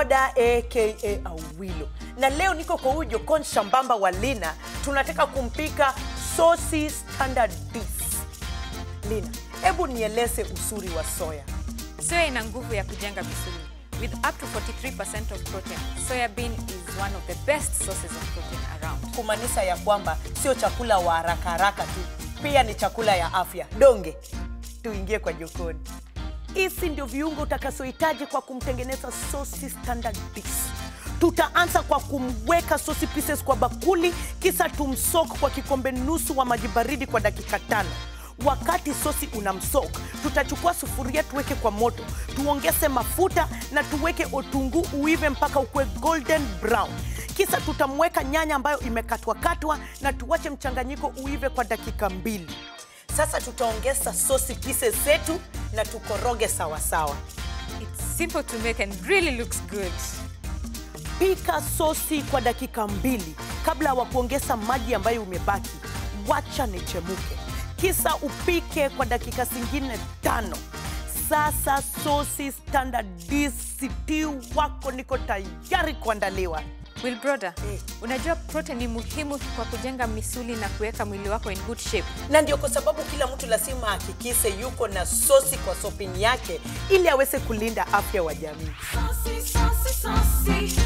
Broda aka Awilo, na leo niko kwa huyu Jokon Shambamba wa Lina. Tunataka kumpika sosi standard beef. Lina, hebu nieleze usuri wa soya. Soya ina nguvu ya kujenga misuli. With up to 43% of protein, soya bean is one of the best sources of protein around. kumaanisha ya kwamba sio chakula wa haraka haraka tu, pia ni chakula ya afya. Donge, tuingie kwa jokoni. Hizi ndio viungo utakazohitaji kwa kumtengeneza sosi standard piece. Tutaanza kwa kumweka sosi pieces kwa bakuli, kisha tumsok kwa kikombe nusu wa maji baridi kwa dakika tano. Wakati sosi unamsok, tutachukua sufuria tuweke kwa moto, tuongeze mafuta na tuweke otungu uive mpaka ukue golden brown. Kisha tutamweka nyanya ambayo imekatwakatwa na tuwache mchanganyiko uive kwa dakika mbili. Sasa tutaongeza sosi pieces zetu na tukoroge sawasawa. It's simple to make and really looks good. Pika sosi kwa dakika mbili kabla wa kuongeza maji ambayo umebaki. Wacha nichemuke, kisa upike kwa dakika zingine tano. Sasa sosi standard DCT wako niko tayari kuandaliwa. Wilbroda, Eh. unajua protein ni muhimu kwa kujenga misuli na kuweka mwili wako in good shape. na ndio kwa sababu kila mtu lazima ahakikishe yuko na sosi kwa shopping yake ili aweze kulinda afya wa jamii. Sosi, sosi, saucy.